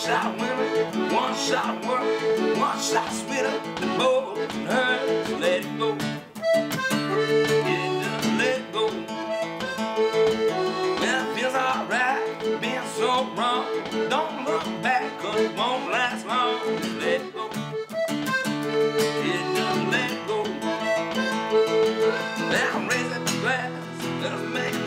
shot winner, one shot work, one shot spitter, the bow and let it go. Yeah, let go. Yeah, feels alright, been so wrong. Don't look back, cause it won't last long. Let it go. Yeah, let go. Now I'm raising the glass, let's make